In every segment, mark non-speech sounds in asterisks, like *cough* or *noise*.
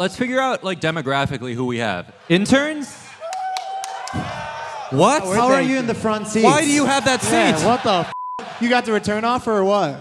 Let's figure out like demographically who we have. Interns? What? How are you in the front seat? Why do you have that seat? Yeah, what the? F- you got the return offer or what?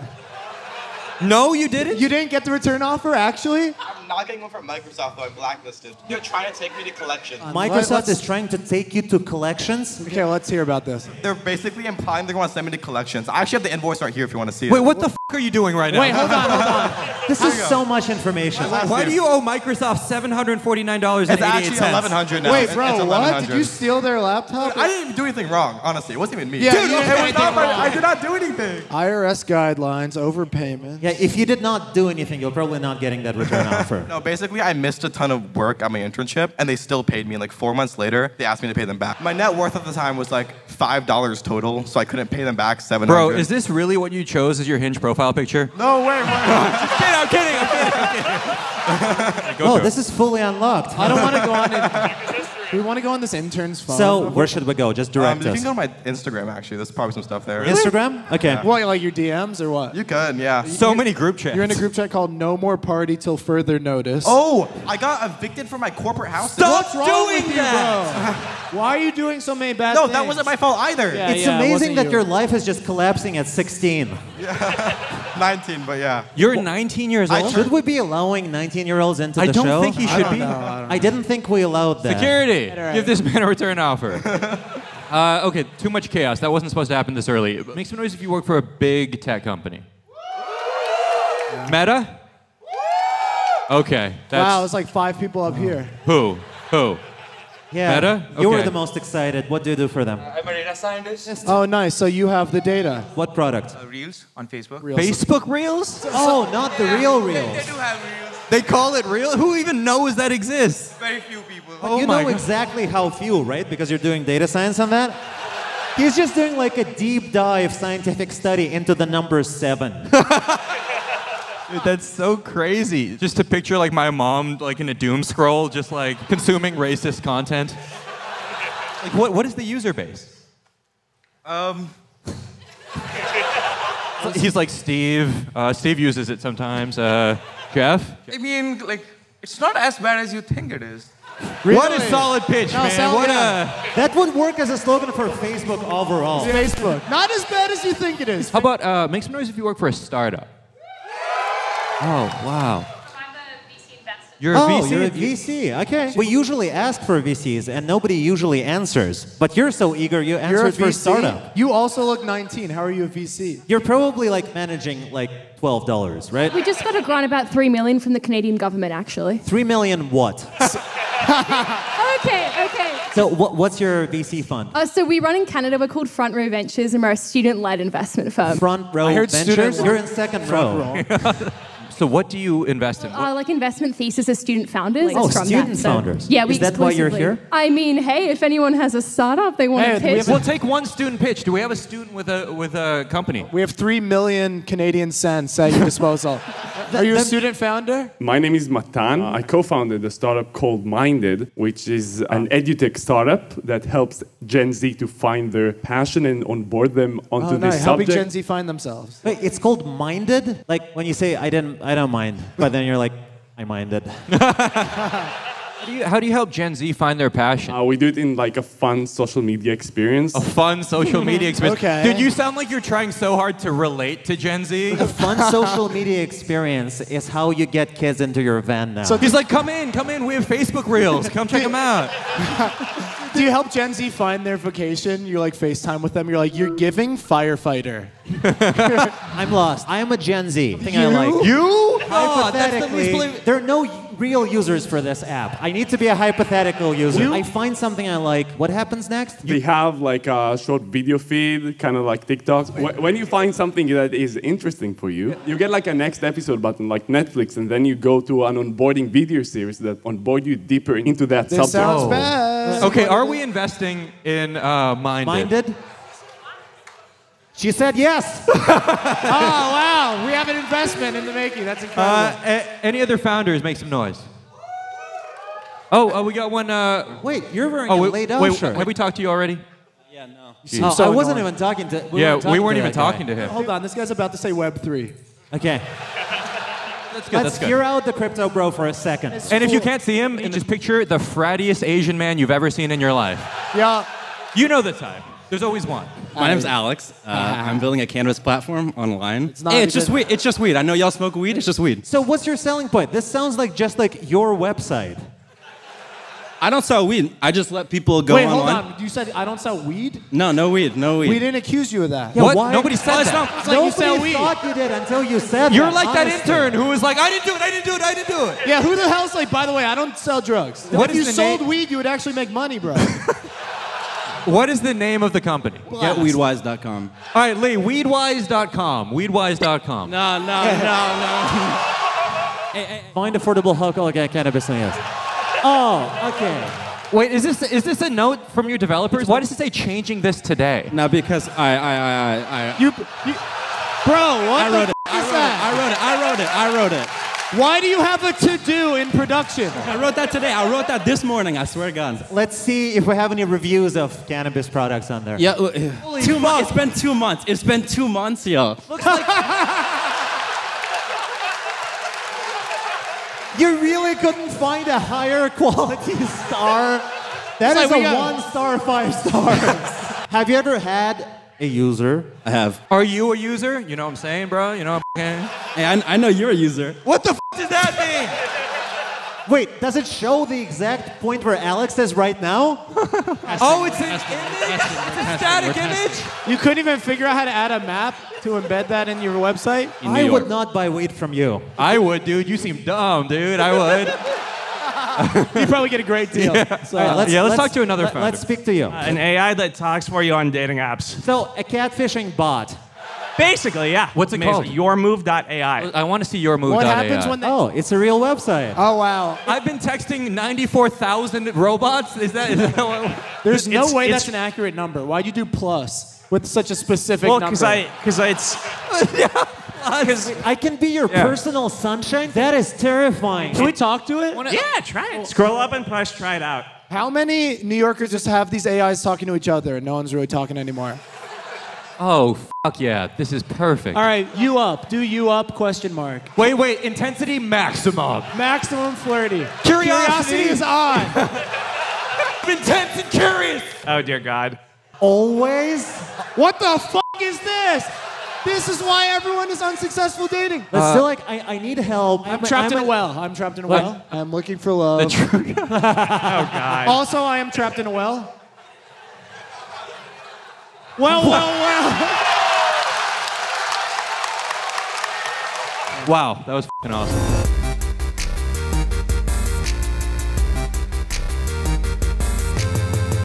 No, you didn't. You didn't get the return offer, actually? I'm not getting one from Microsoft though. I'm blacklisted. They're trying to take me to collections. Uh, Microsoft Let's- is trying to take you to collections. Okay, let's hear about this. They're basically implying they're going to send me to collections. I actually have the invoice right here if you want to see it. Wait, what the f- are you doing right now? Wait, hold on, hold on. *laughs* This is so much information. Why do you owe Microsoft seven hundred and forty nine dollars and It's eighty actually eight cents? 1100 now. Wait, bro, it's what? Did you steal their laptop? I didn't even do anything wrong, honestly. It wasn't even me. Yeah, Dude, you it didn't was do not anything my. I did not do anything. IRS guidelines, overpayment. Yeah, if you did not do anything, you're probably not getting that return *laughs* offer. No, basically, I missed a ton of work at my internship, and they still paid me. Like four months later, they asked me to pay them back. My net worth at the time was like five dollars total, so I couldn't pay them back seven hundred. Bro, is this really what you chose as your Hinge profile picture? No way, way. *laughs* Just kidding, I'm kidding, I'm kidding, I'm kidding. Go Oh, this is fully unlocked. I don't want to go on it. *laughs* We want to go on this intern's phone. So where should we go? Just Um, direct you us. can go to my Instagram. Actually, there's probably some stuff there. Instagram? Okay. what, like your DMs or what? You could, yeah. so many group chats. You're in a group chat called No More Party Till Further Notice. Oh, I got evicted from my corporate house. Stop What's wrong doing with you, that. bro? Why are you doing so many bad things? No, things? that wasn't my fault either. Yeah. It's it amazing wasn't that you. your life is just collapsing at 16. *laughs* Yeah. *laughs* 19, but yeah. You're 19 years old. Should we be allowing 19 year olds into I the don't show? think he I should don't be. know, I don't I didn't think we allowed that. Security, right. give this man a return offer. *laughs* uh, okay, too much chaos. That wasn't supposed to happen this early. Make some noise if you work for a big tech company. Meta? Okay, that's Wow, it's like five people up here. who? Who? Yeah. Meta? You were the most excited. What do you do for them? I'm a data scientist. Oh, nice. So you have the data. What product? Uh, Reels on Facebook. Real Facebook Reels? Oh, not the real They reels. do have Reels. They call it real? Who even knows that exists? Very few people. Oh you know God. exactly how few, right? Because you're doing data science on that. He's just doing like a deep dive scientific study into the number seven. *laughs* Dude, that's so crazy. Just to picture like my mom like in a doom scroll, just like consuming racist content. Like what, what is the user base? Um, He's like Steve. Uh, Steve uses it sometimes. Uh, Jeff. I mean, like, it's not as bad as you think it is. Really? What a solid pitch, No, man. solid- what yeah. a. that would work as a slogan for Facebook overall. Facebook. Not as bad as you think it is. How about uh, make some noise if you work for a startup? Oh wow. I'm VC investor. You're a oh, VC. you're a VC. Okay. We usually ask for VCs, and nobody usually answers. But you're so eager, you answered for VC. startup. You also look 19. How are you a VC? You're probably like managing like twelve dollars, right? We just got a grant about three million from the Canadian government, actually. Three million what? *laughs* Okay, okay. so what, what's your VC fund? Uh, so we run in Canada. We're called Front Row Ventures, and we're a student-led investment firm. Front row I heard ventures. student- You're in second row. *laughs* So what do you invest in? Uh, what- Our like investment thesis is student founders. Oh, It's from student that, so- founders. Yeah, we Is that why you're here? I mean, hey, if anyone has a startup they want Hey, to we pitch, have We'll take one student pitch. Do we have a student with a with a company? We have 3 million Canadian cents at your disposal. *laughs* Are you a student founder? My name is Matan. I co-founded a startup called Minded, which is an edutech startup that helps Gen Z to find their passion and onboard them onto Oh, this nice. Helping subject. Gen Z find themselves. Wait, it's called minded. Like when you say I didn't, I don't mind, but then you're like, I minded. *laughs* How do you, how do you help Gen Z find their passion? Uh, we do it in like a fun social media experience. A fun social media *laughs* experience. Okay. Dude, you sound like you're trying so hard to relate to Gen Z. A fun social media experience is how you get kids into your van now. So- He's like, come in, come in. We have Facebook Reels. Come check them out. *laughs* Do you help Gen Z find their vocation? You like FaceTime with them. You're like, you're giving firefighter. *laughs* I'm lost. I am a Gen Z. Thing I like. You? Oh, that's the Hypothetically, misbelief- there are no real users for this app. I need to be a hypothetical user. You- I find something I like. What happens next? We have like a short video feed, kind of like TikTok. When you find something that is interesting for you, you get like a next episode button, like Netflix, and then you go to an onboarding video series that onboard you deeper into that This subject. sounds Oh. bad. Okay, are we investing in uh, Minded? Minded? She said yes. *laughs* Oh, wow. We have an investment in the making. That's incredible. Uh, any other founders make some noise? Oh, uh, we got one. Uh, Wait, you're wearing oh, a wait, laid out wait, shirt. have we talked to you already? Oh, so I wasn't annoying. even talking to. yeah, weren't we weren't to even that guy. talking to him. Hold on. This guy's about to say Web 3. Okay. That's good. Let's That's good. hear out the crypto bro for a second. And if you can't see him, just picture the frattiest Asian man you've ever seen in your life. Yeah. You know the type. There's always one. My name's Alex. Uh, I'm *laughs* building a cannabis platform online. It's, not hey, it's just weed. It's just weed. I know y'all smoke weed. It's just weed. So what's your selling point? This sounds like just like your website. I don't sell weed. I just let people go Wait, hold on. You said I don't sell weed? No, no weed. No weed. We didn't accuse you of that. Yeah, what? why- Nobody said Oh, it's that. not- It's like you Nobody sell weed. thought you did until you said You're that, like that honestly. intern who was like, I didn't do it, I didn't do it, I didn't do it. Yeah, who the hell's like, by the way, I don't sell drugs. What if is you the sold name- weed, you would actually make money, bro. *laughs* What is the name of the company? GetWeedwise.com. All right, Lee, weedwise.com. Weedwise.com. No, no, no, no. *laughs* Eh, eh, eh. Find affordable alcohol cannabis in yes. Oh, okay. Wait, is this is this a note from your developers? Why does it say changing this today? no, because I, I, I, I, I, you, you, bro, what I the wrote it. f- I is wrote it. I wrote it. I wrote it. I wrote it. Why do you have a to-do in production? I wrote that today. I wrote that this morning. I swear to God. Let's see if we have any reviews of cannabis products on there. Yeah. uh, two months. It's been two months. It's been two months, yo. *laughs* You really couldn't find a higher quality star? That It's is like a got- one star, five stars. *laughs* have you ever had a user? I have. Are you a user? You know what I'm saying, bro? You know what I'm saying? Hey, I, I know you're a user. What the f- does that mean? Wait, does it show the exact point where Alex is right now? *laughs* Oh, it's an image? It's a static image? You couldn't even figure out how to add a map to embed that in your website? In I New would not buy weed from you. I would, dude. You seem dumb, dude. I would. *laughs* You probably get a great deal. So, All right, Yeah, let's talk to another let- founder. Let's speak to you. An AI that talks for you on dating apps. so, a catfishing bot. Basically, yeah. What's it Amazing. called? Yourmove.ai. I want to see your move. what happens when they... Oh, it's a real website. Oh, wow. I've been texting 94,000 robots. Is that, is that what? *laughs* There's no It's- way it's- that's an accurate number. Why'd you do plus with such a specific Well, number? because I, because it's, *laughs* because I can be your Yeah. personal sunshine? That is terrifying. Can we talk to it? yeah, try it. Scroll up and push, try it out. How many New Yorkers just have these AIs talking to each other and no one's really talking anymore? Oh, fuck yeah. This is perfect. All right, you up. Do you up? Question mark. Wait, wait. Intensity maximum. Maximum flirty. Curiosity. is on. *laughs* Intense and curious. Oh dear God. Always? what the fuck is this? This is why everyone is unsuccessful dating. But still, uh, like, I, I need help. I'm trapped in a well. I'm trapped in a well. I'm looking for love. *laughs* Oh God. also, I am trapped in a well. Well, well, well. Wow, that was fucking awesome.